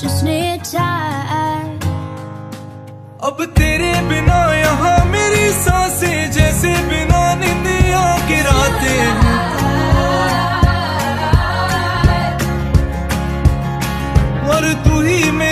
just need time अब तेरे बिना यहाँ मेरी साँसें जैसे बिना निंदिया गिराते हैं। और तू ही मेरे